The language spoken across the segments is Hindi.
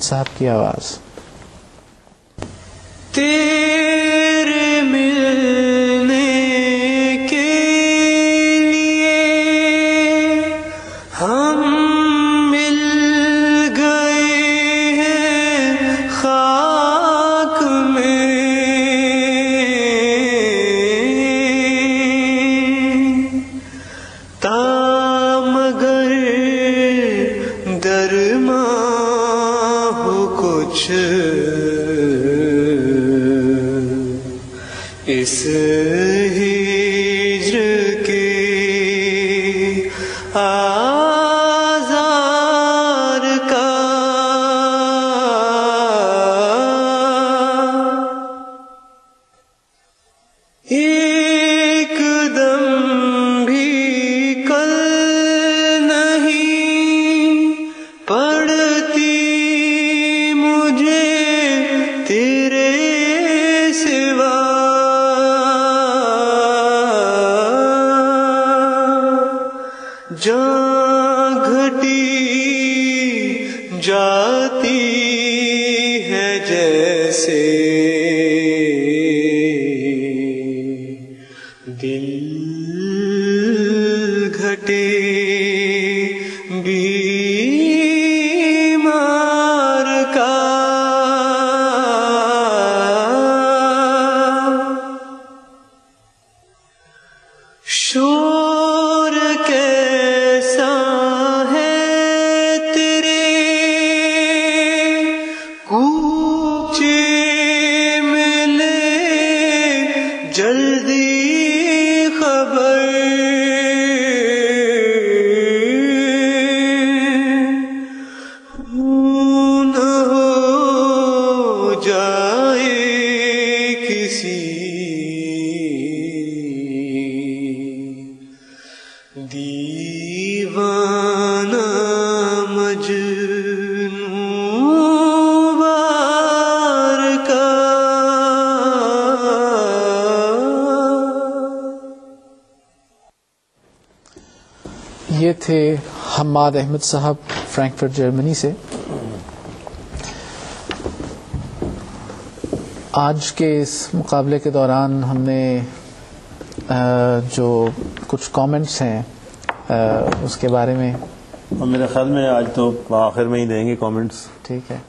साहब की आवाज़। Ah. जैसे ये थे हमाद अहमद साहब फ्रैंकफर्ट जर्मनी से। आज के इस मुकाबले के दौरान हमने जो कुछ कमेंट्स हैं उसके बारे में और मेरे ख्याल में आज तो आखिर में ही देंगे कमेंट्स ठीक है।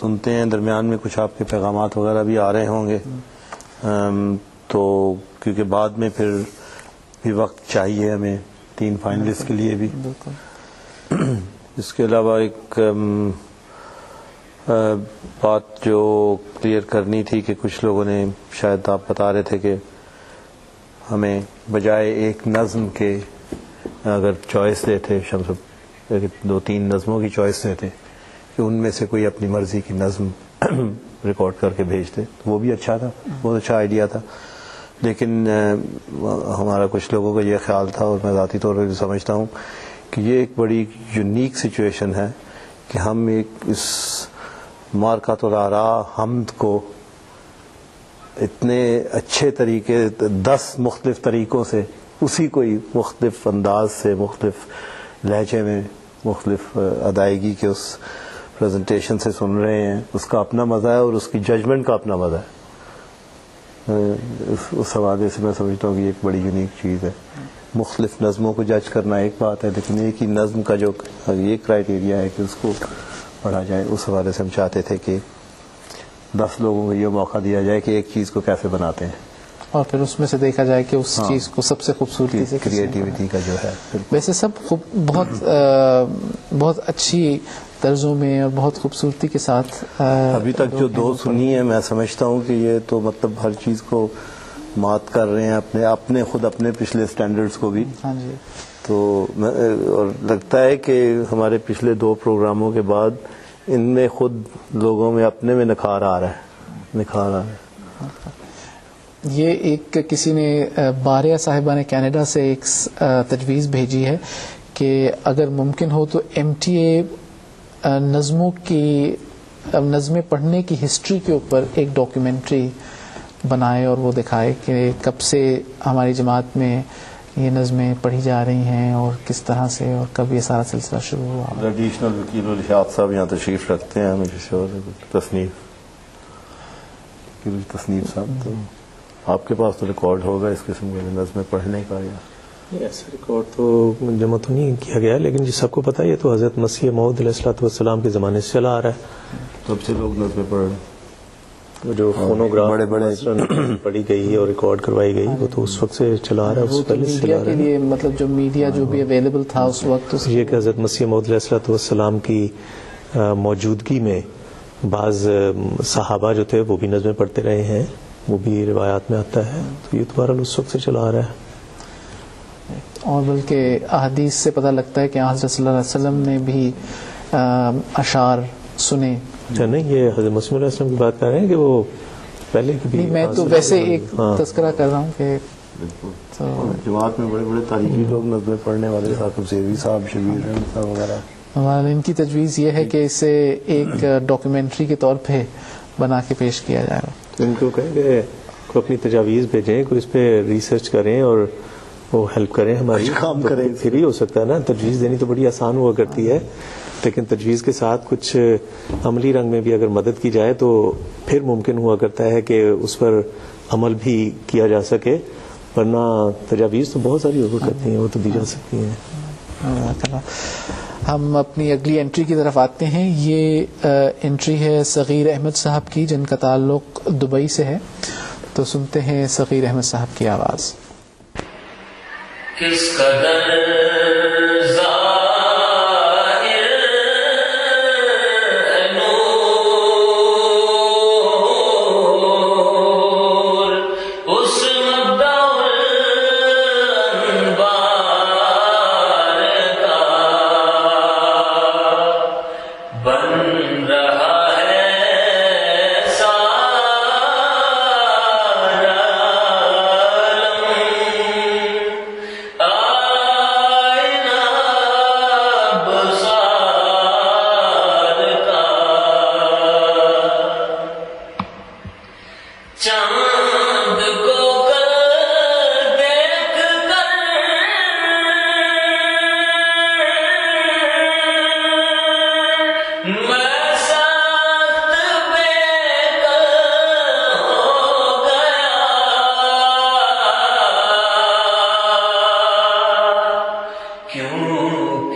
सुनते हैं दरमियान में कुछ आपके पैगाम वगैरह भी आ रहे होंगे। हम, तो क्योंकि बाद में फिर भी वक्त चाहिए हमें। तीन फाइनलिस्ट के लिए भी। इसके अलावा एक बात जो क्लियर करनी थी कि कुछ लोगों ने शायद आप बता रहे थे कि हमें बजाय एक नज्म के अगर चॉइस देते शम्स दो तीन नज़मों की चॉइस देते कि उनमें से कोई अपनी मर्ज़ी की नज्म रिकॉर्ड करके भेज दे। तो वो भी अच्छा था बहुत अच्छा आइडिया था। लेकिन हमारा कुछ लोगों का ये ख्याल था और मैं ज़ाती तौर पर भी समझता हूँ कि ये एक बड़ी यूनिक सिचुएशन है कि हम एक इस मारका तो आरा हमद को इतने अच्छे तरीके, दस मुख्तलिफ़ तरीक़ों से, उसी कोई मुख्तलिफ़ अंदाज से, मुख्तलिफ़ लहजे में, मुख्तलिफ़ अदायगी के उस प्रेजेंटेशन से सुन रहे हैं। उसका अपना मज़ा है और उसकी जजमेंट का अपना मज़ा है। उस, उस हवाले से मैं समझता हूँ कि एक बड़ी यूनिक चीज़ है। मुख्तलिफ़ नज़मों को जज करना एक बात है लेकिन एक ही नज़म का जो ये क्राइटेरिया है कि उसको पढ़ा जाए उस हवाले से हम चाहते थे कि दस लोगों को ये मौका दिया जाए कि एक चीज़ को कैसे बनाते हैं। और फिर उसमें से देखा जाए कि उस हाँ। चीज़ को सबसे खूबसूरती से क्रिएटिविटी का जो है वैसे सब खूब बहुत अ, बहुत अच्छी तर्जों में और बहुत खूबसूरती के साथ अभी तक जो दो सुनी है मैं समझता हूँ कि ये तो मतलब हर चीज़ को मात कर रहे हैं अपने अपने खुद अपने पिछले स्टैंडर्ड्स को भी। हाँ जी। तो और लगता है कि हमारे पिछले दो प्रोग्रामों के बाद इनमें खुद लोगों में अपने में निखार आ रहा है निखार आ रहा है। ये एक किसी ने बारिया साहिबा ने कनाडा से एक तजवीज़ भेजी है कि अगर मुमकिन हो तो एम टी ए नज़मों की नज़में पढ़ने की हिस्ट्री के ऊपर एक डॉक्यूमेंट्री बनाए और वो दिखाए कि कब से हमारी जमात में ये नज़में पढ़ी जा रही हैं और किस तरह से और कब ये सारा सिलसिला शुरू हुआ। एडिशनल वकील साहब यहाँ तशरीफ़ रखते हैं हमें किसी और तसनीफ। तसनीफ साहब तो आपके पास तो रिकॉर्ड होगा इस किस्म के नज़में पढ़ने का या ऐसा रिकॉर्ड तो जमा तो नहीं किया गया लेकिन जिस सबको पता है ये तो हज़रत मसीह मऊदलाम के ज़माने से चला आ रहा है। तब से लोग नज़में पढ़ रहे हैं वो जो फोनोग्राफ बड़े- बड़े- पढ़ी गई और रिकॉर्ड करवाई गई वो तो उस वक्त से चला आ रहा है वो उससे तो पहले से चला आ के रहा है। लिए मतलब जो मीडिया जो भी अवेलेबल था उस वक्त उस ये कि हज़रत मसीह मऊदलाम की मौजूदगी में बाज सहाबा जो थे वो भी नज़में पढ़ते रहे हैं वो भी रिवायात में आता है तो ये तो बहरहाल उस वक्त से चला आ रहा है। और बल्कि अहदीस से पता लगता है कि हज़रत सल्लल्लाहु अलैहि वसल्लम ने भी अशार सुने। अच्छा नहीं ये हज़रत मसीह मसीम की बात कर रहे हैं कि वो पहले की भी नहीं मैं तो वैसे एक हाँ। तस्करा कर रहा हूँ कि तो जमात में बड़े बड़े तारीखी लोग नज़में पढ़ने वाले साहब सेवी साहब शबीर साहब वगैरह। हमारा इनकी तजवीज़ ये है कि इसे एक डॉक्यूमेंट्री के तौर पे बना के पेश किया जाएगा इनको कहेंगे कोई अपनी तजावीज़ भेजें कोई इस पे रिसर्च करें और वो हेल्प करें हमारी काम तो करें फिर ही हो सकता है ना? तजवीज़ देनी तो बड़ी आसान हुआ करती है लेकिन तजवीज़ के साथ कुछ अमली रंग में भी अगर मदद की जाए तो फिर मुमकिन हुआ करता है कि उस पर अमल भी किया जा सके वरना तजावीज़ तो बहुत सारी हुआ करती हैं वो तो दी जा सकती हैं। हम अपनी अगली एंट्री की तरफ़ आते हैं। ये एंट्री है सग़ीर अहमद साहब की जिनका ताल्लुक दुबई से है। तो सुनते हैं सग़ीर अहमद साहब की आवाज़। किस कदर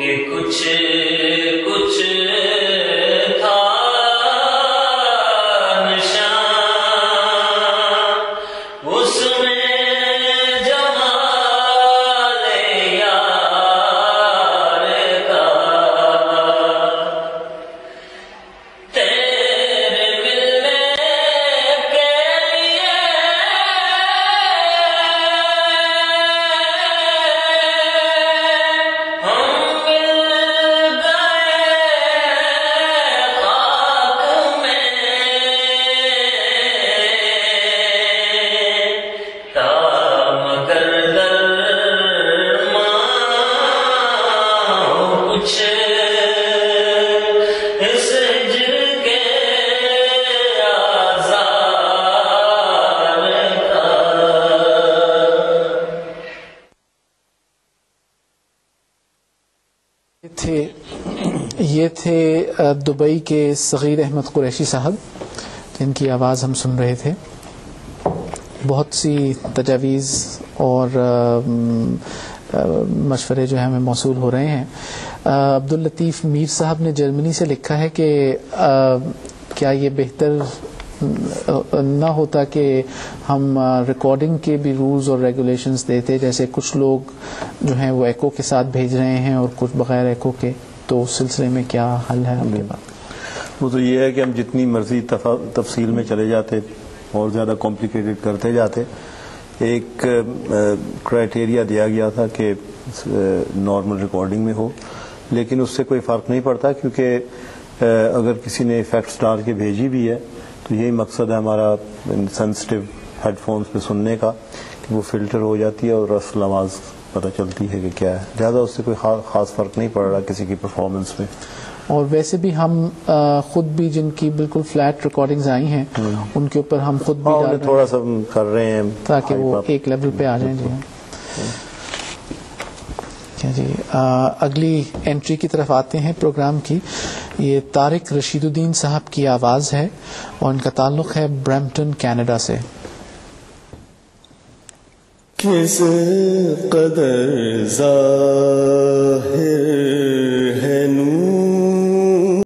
कुछ थे, ये थे दुबई के सग़ीर अहमद कुरैशी साहब, जिनकी आवाज़ हम सुन रहे थे। बहुत सी तजावीज़ और मशवरे जो हैं हमें मौसूल हो रहे हैं। अब्दुल लतीफ़ मीर साहब ने जर्मनी से लिखा है कि क्या ये बेहतर ना होता कि हम रिकॉर्डिंग के भी रूल्स और रेगुलेशंस देते जैसे कुछ लोग जो हैं वो एको के साथ भेज रहे हैं और कुछ बगैर एको के तो उस सिलसिले में क्या हल है आपके पास? वो तो ये है कि हम जितनी मर्ज़ी तफा- तफसील में चले जाते और ज़्यादा कॉम्प्लिकेटेड करते जाते। एक क्राइटेरिया दिया गया था कि नॉर्मल रिकॉर्डिंग में हो लेकिन उससे कोई फ़र्क नहीं पड़ता क्योंकि अगर किसी ने इफेक्ट्स डाल के भेजी भी है तो यही मकसद है हमारा सेंसिटिव हेडफोन्स पे सुनने का कि वो फ़िल्टर हो जाती है और असल आवाज़ पता चलती है कि क्या है। ज़्यादा उससे कोई खा, खास फ़र्क नहीं पड़ रहा किसी की परफॉर्मेंस में और वैसे भी हम अ, खुद भी जिनकी बिल्कुल फ्लैट रिकॉर्डिंग्स आई हैं उनके ऊपर हम खुद भी हाँ थोड़ा सा कर रहे हैं। हैं ताकि वो एक लेवल पे आ जाएँ जी। आ, अगली एंट्री की तरफ़ आते हैं प्रोग्राम की। ये तारिक रशीदुद्दीन साहब की आवाज़ है और इनका ताल्लुक है ब्रैम्पटन कनाडा से। किस कदर जार